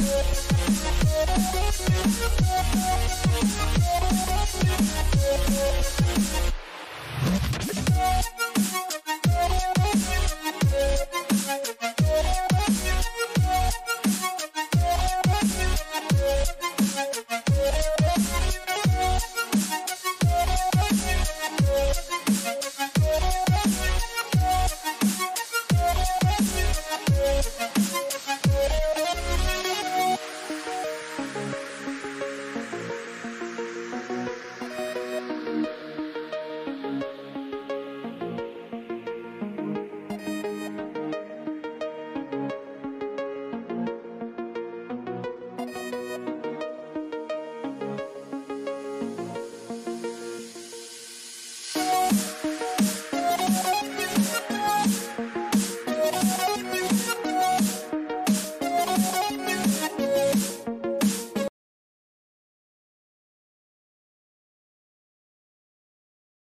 Yeah.